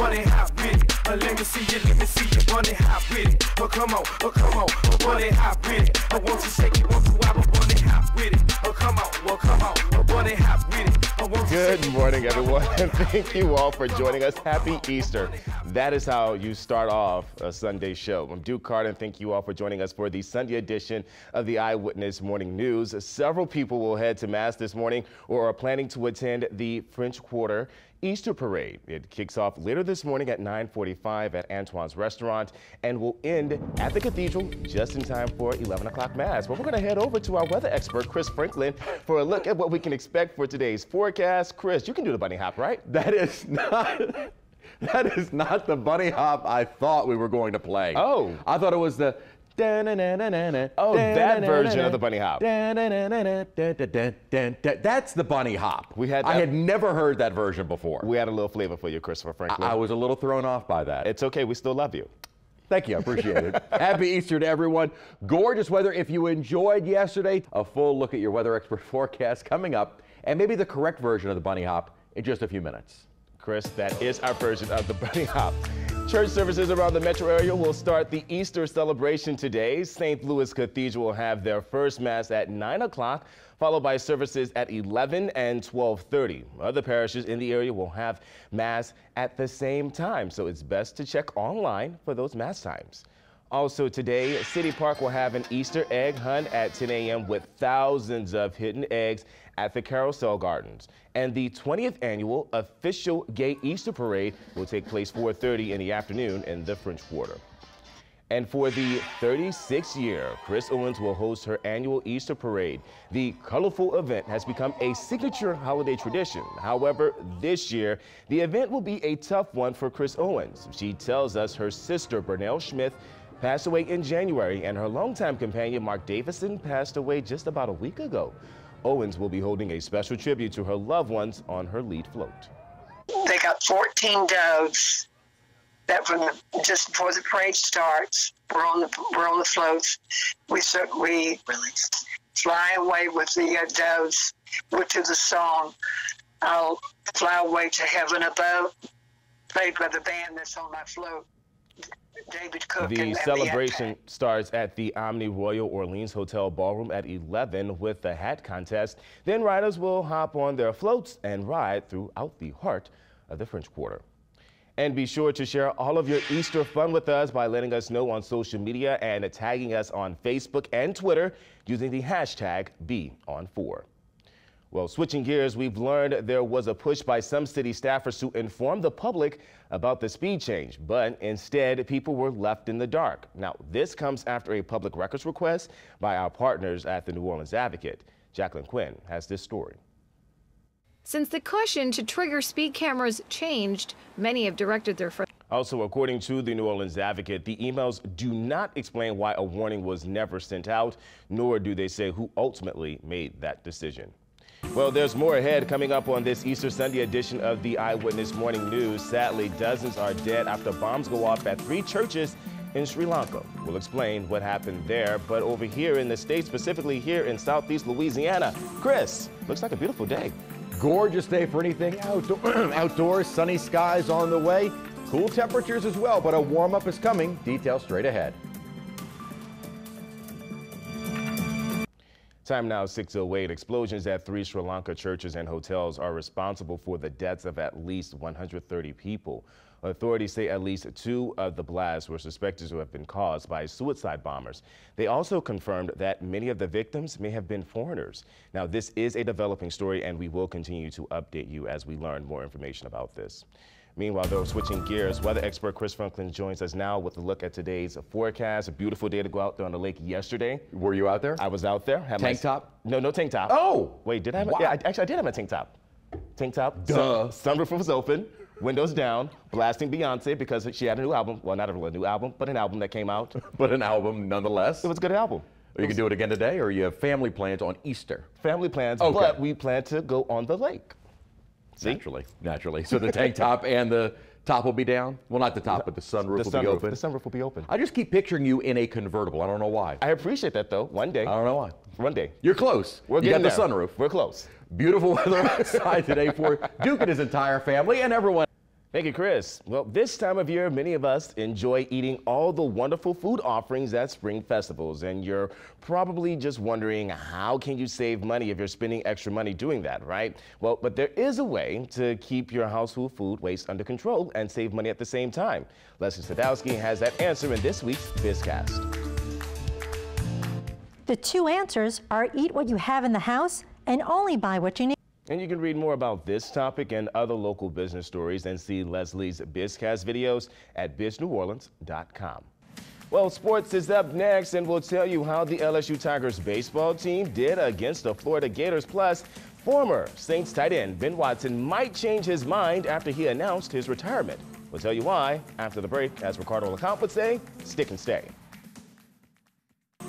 bunny hop with it. Uh, let me see you, let me see you, bunny hop with it. Oh, come on, oh, come on, oh, bunny hop with it. I want you shake it, want you wobble, bunny hop with it. Oh, come on, oh, come on, oh, bunny hop with it. I want you Good morning, everyone, and thank you all for joining us. Happy Easter. That is how you start off a Sunday show. I'm Duke Carter, thank you all for joining us for the Sunday edition of the Eyewitness Morning News. Several people will head to Mass this morning or are planning to attend the French Quarter Easter Parade. It kicks off later this morning at 9:45 at Antoine's Restaurant and will end at the Cathedral just in time for 11 o'clock Mass. But we're going to head over to our weather expert, Chris Franklin, for a look at what we can expect for today's forecast. Chris, you can do the bunny hop, right? That is not. That is not the bunny hop I thought we were going to play. Oh. I thought it was the. Oh, that version of the bunny hop. That's the bunny hop. We had I had never heard that version before. We had a little flavor for you, Christopher Franklin. I was a little thrown off by that. it's okay, we still love you. Thank you. I appreciate it. Happy Easter to everyone. Gorgeous weather. If you enjoyed yesterday, a full look at your weather expert forecast coming up, and maybe the correct version of the bunny hop in just a few minutes. Chris, that is our version of the bunny hop. Church services around the metro area will start the Easter celebration today. St. Louis Cathedral will have their first mass at 9 o'clock, followed by services at 11 and 12:30. Other parishes in the area will have mass at the same time, so it's best to check online for those mass times. Also today, City Park will have an Easter egg hunt at 10 a.m. with thousands of hidden eggs at the Carousel Gardens. And the 20th annual official Gay Easter Parade will take place 4.30 in the afternoon in the French Quarter. And for the 36th year, Chris Owens will host her annual Easter parade. The colorful event has become a signature holiday tradition. However, this year, the event will be a tough one for Chris Owens. She tells us her sister, Burnell Smith, passed away in January, and her longtime companion, Mark Davison, passed away just about a week ago. Owens will be holding a special tribute to her loved ones on her lead float. they got 14 doves that from the, just before the parade starts we're on the we're on the floats we so we fly away with the uh, doves with to the song i'll fly away to heaven above played by the band that's on my float david cook The celebration starts at the Omni Royal Orleans Hotel Ballroom at 11 with the hat contest. Then riders will hop on their floats and ride throughout the heart of the French Quarter. And be sure to share all of your Easter fun with us by letting us know on social media and tagging us on Facebook and Twitter using the hashtag BeOn4. Well, switching gears, we've learned there was a push by some city staffers to inform the public about the speed change, but instead, people were left in the dark. Now, this comes after a public records request by our partners at the New Orleans Advocate. Jacqueline Quynh has this story. Since the caution to trigger speed cameras changed, many have directed their Also, according to the New Orleans Advocate, the emails do not explain why a warning was never sent out, nor do they say who ultimately made that decision. Well, there's more ahead coming up on this Easter Sunday edition of the Eyewitness Morning News. Sadly, dozens are dead after bombs go off at three churches in Sri Lanka. We'll explain what happened there, but over here in the States, specifically here in Southeast Louisiana, Chris, looks like a beautiful day. Gorgeous day for anything outdoor, outdoors. Sunny skies on the way. Cool temperatures as well, but a warm up is coming. Details straight ahead. Time now 608. Explosions at three Sri Lanka churches and hotels are responsible for the deaths of at least 130 people. Authorities say at least two of the blasts were suspected to have been caused by suicide bombers. They also confirmed that many of the victims may have been foreigners. Now, this is a developing story, and we will continue to update you as we learn more information about this. Meanwhile, though, switching gears, weather expert Chris Franklin joins us now with a look at today's forecast. A beautiful day to go out there on the lake yesterday. Were you out there? I was out there. Had Tank my, top? No, no tank top. Oh! Wait, did I have a, Wow. yeah, I, actually I did have a tank top. Tank top. Duh. Sun, sunroof was open, windows down, blasting Beyonce because she had a new album. Well, not a new album, but an album that came out. But an album nonetheless. It was a good album. you can do it again today, or you have family plans on Easter. Family plans, Okay. but we plan to go on the lake. Naturally, naturally. So the tank top and the top will be down. Well, not the top, but the sunroof The will be open. the sunroof will be open. I just keep picturing you in a convertible. I don't know why. I appreciate that though. One day. I don't know why. One day. You're close. We're you got getting the sunroof. We're close. Beautiful weather outside today for Duke and his entire family and everyone. Thank you, Chris. Well, this time of year, many of us enjoy eating all the wonderful food offerings at spring festivals. And you're probably just wondering, how can you save money if you're spending extra money doing that, right? Well, but there is a way to keep your household food waste under control and save money at the same time. Leslie Snadowsky has that answer in this week's BizCast. The two answers are eat what you have in the house and only buy what you need. And you can read more about this topic and other local business stories and see Leslie's BizCast videos at bizneworleans.com. Well, sports is up next, and we'll tell you how the LSU Tigers baseball team did against the Florida Gators. Plus, former Saints tight end Ben Watson might change his mind after he announced his retirement. We'll tell you why after the break, as Ricardo LeCompte would say, stick and stay.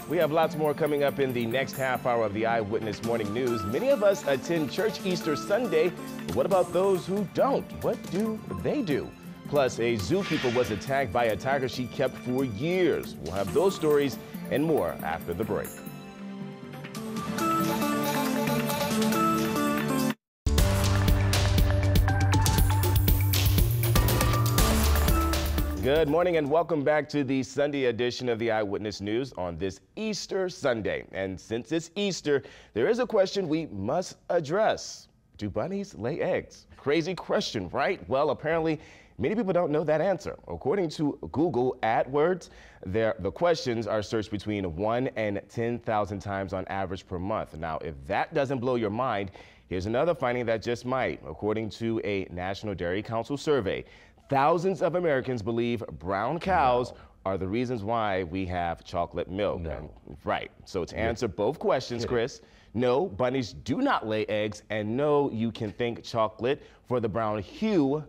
We have lots more coming up in the next half hour of the Eyewitness Morning News. Many of us attend church Easter Sunday, but what about those who don't? What do they do? Plus, a zookeeper was attacked by a tiger she kept for years. We'll have those stories and more after the break. Good morning and welcome back to the Sunday edition of the Eyewitness News on this Easter Sunday. And since it's Easter, there is a question we must address. Do bunnies lay eggs? Crazy question, right? Well, apparently, many people don't know that answer. According to Google AdWords, there, the questions are searched between 1 and 10,000 times on average per month. Now, if that doesn't blow your mind, Here's another finding that just might. According to a National Dairy Council survey, Thousands of Americans believe brown cows are the reasons why we have chocolate milk. No. And, right. So to answer yeah. both questions, Chris, no, bunnies do not lay eggs, and no, you can thank chocolate for the brown hue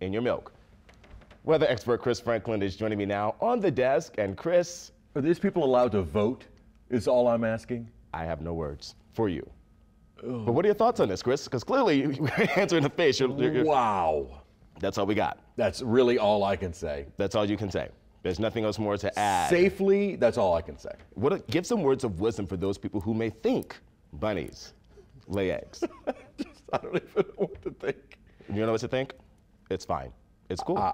in your milk. Weather expert Chris Franklin is joining me now on the desk. And Chris. Are these people allowed to vote? Is all I'm asking? I have no words for you. But what are your thoughts on this, Chris? Because clearly, you're answering the face. You're, you're, wow. That's all we got. That's really all I can say. That's all you can say. There's nothing else more to add. Safely, that's all I can say. What, give some words of wisdom for those people who may think bunnies lay eggs. Just, I don't even know what to think. You know what to think? It's fine. It's cool. Uh,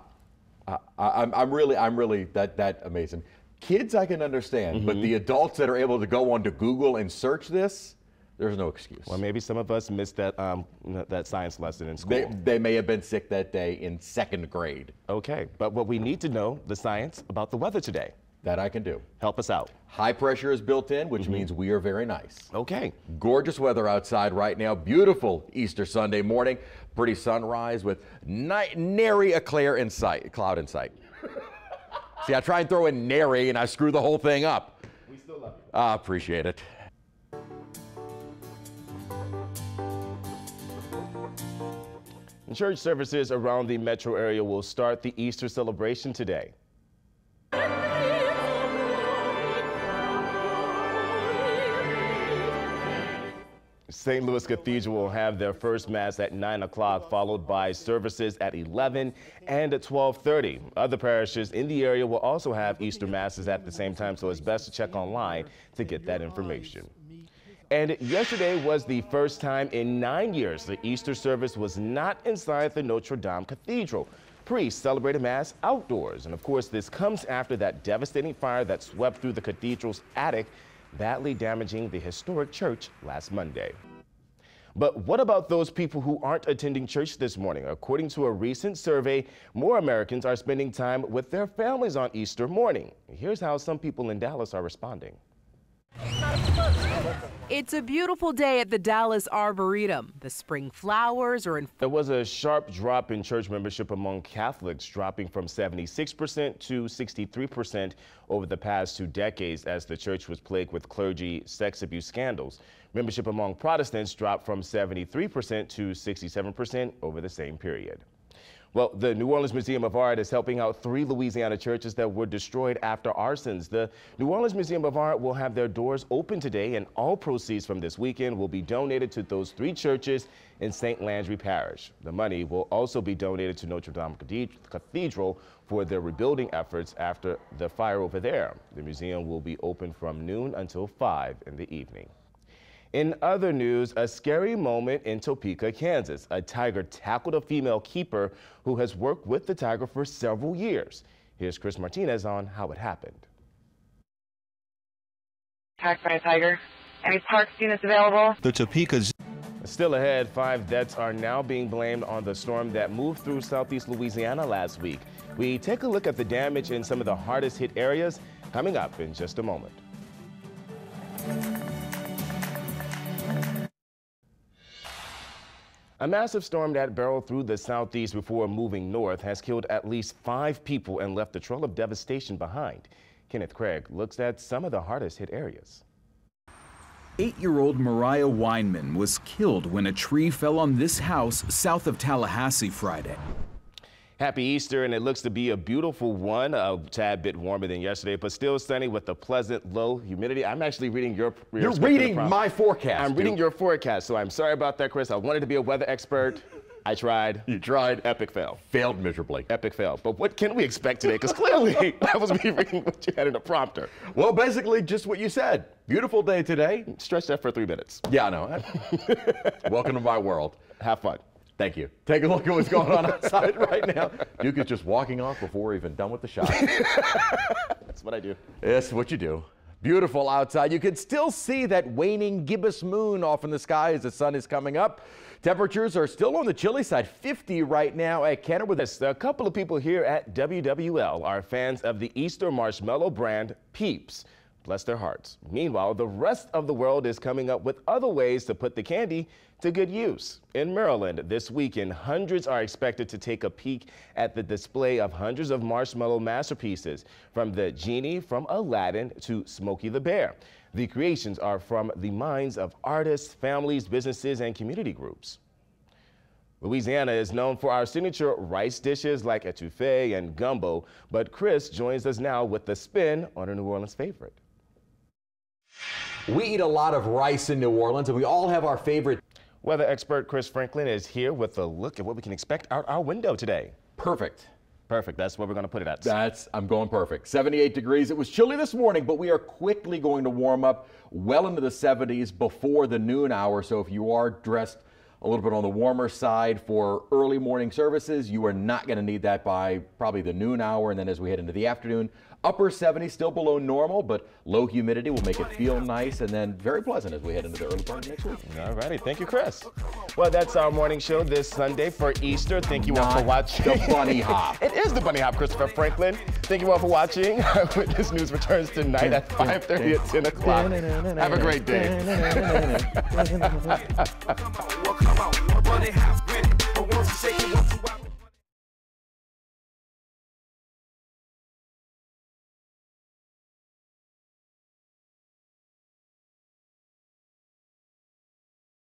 uh, I'm, I'm really, I'm really that that amazing. Kids, I can understand, mm-hmm. but the adults that are able to go onto Google and search this, there's no excuse. Well, maybe some of us missed that um, that science lesson in school. They, they, may have been sick that day in second grade. Okay, but what we need to know the science about the weather today. That I can do. Help us out. High pressure is built in, which mm-hmm. means we are very nice. Okay. Gorgeous weather outside right now. Beautiful Easter Sunday morning. Pretty sunrise with ni- nary a clear in sight, cloud in sight. See, I try and throw in nary and I screw the whole thing up. We still love you. I appreciate it. Church services around the metro area will start the Easter celebration today. St. Louis Cathedral will have their first mass at 9 o'clock, followed by services at 11 and at 12:30. Other parishes in the area will also have Easter masses at the same time, so it's best to check online to get that information. And yesterday was the first time in nine years the Easter service was not inside the Notre Dame Cathedral. Priests celebrated Mass outdoors. And of course, this comes after that devastating fire that swept through the cathedral's attic, badly damaging the historic church last Monday. But what about those people who aren't attending church this morning? According to a recent survey, more Americans are spending time with their families on Easter morning. Here's how some people in Dallas are responding. It's a beautiful day at the Dallas Arboretum. The spring flowers are in. There was a sharp drop in church membership among Catholics, dropping from 76% to 63% over the past two decades as the church was plagued with clergy sex abuse scandals. Membership among Protestants dropped from 73% to 67% over the same period. Well, the New Orleans Museum of Art is helping out three Louisiana churches that were destroyed after arsons. The New Orleans Museum of Art will have their doors open today, and all proceeds from this weekend will be donated to those three churches in St. Landry Parish. The money will also be donated to Notre Dame Cathedral for their rebuilding efforts after the fire over there. The museum will be open from noon until 5 in the evening. In other news, a scary moment in Topeka, Kansas. A tiger tackled a female keeper who has worked with the tiger for several years. Here's Chris Martinez on how it happened. Attacked by a tiger. Any parks units available? The Topeka's Still ahead, five deaths are now being blamed on the storm that moved through southeast Louisiana last week. We take a look at the damage in some of the hardest hit areas coming up in just a moment. A massive storm that barreled through the southeast before moving north has killed at least five people and left a trail of devastation behind. Kenneth Craig looks at some of the hardest hit areas. Eight year old Mariah Weinman was killed when a tree fell on this house south of Tallahassee Friday. Happy Easter, and it looks to be a beautiful one, a tad bit warmer than yesterday, but still sunny with a pleasant low humidity. I'm actually reading your. your You're reading my forecast. I'm dude. reading your forecast, so I'm sorry about that, Chris. I wanted to be a weather expert. I tried. You tried. Epic fail. Failed miserably. Epic fail. But what can we expect today? Because clearly that was me reading what you had in the prompter. Well, basically just what you said. Beautiful day today. Stretch that for three minutes. Yeah, I know. Welcome to my world. Have fun. Thank you. Take a look at what's going on outside right now. Duke is just walking off before we're even done with the shot. That's what I do. That's what you do. Beautiful outside. You can still see that waning gibbous moon off in the sky as the sun is coming up. Temperatures are still on the chilly side, 50 right now at Kenner with Yes, a couple of people here at WWL are fans of the Easter marshmallow brand Peeps. Bless their hearts. Meanwhile, the rest of the world is coming up with other ways to put the candy to good use. In Maryland this weekend, hundreds are expected to take a peek at the display of hundreds of marshmallow masterpieces, from the genie from Aladdin to Smokey the Bear. The creations are from the minds of artists, families, businesses, and community groups. Louisiana is known for our signature rice dishes like etouffee and gumbo, but Chris joins us now with the spin on a New Orleans favorite. We eat a lot of rice in New Orleans, and we all have our favorite. Weather expert Chris Franklin is here with a look at what we can expect out our window today. Perfect. Perfect. That's where we're going to put it at. That's, I'm going perfect. 78 degrees. It was chilly this morning, but we are quickly going to warm up well into the 70s before the noon hour. So if you are dressed a little bit on the warmer side for early morning services, you are not going to need that by probably the noon hour. And then as we head into the afternoon, upper 70s, still below normal, but low humidity will make it feel nice and then very pleasant as we head into the early part of next week. All righty. Thank you, Chris. Well, that's our morning show this Sunday for Easter. Thank you all for watching. the bunny hop. it is the bunny hop, Christopher Franklin. Thank you all for watching. this News returns tonight at 5.30 at 10 o'clock. Have a great day.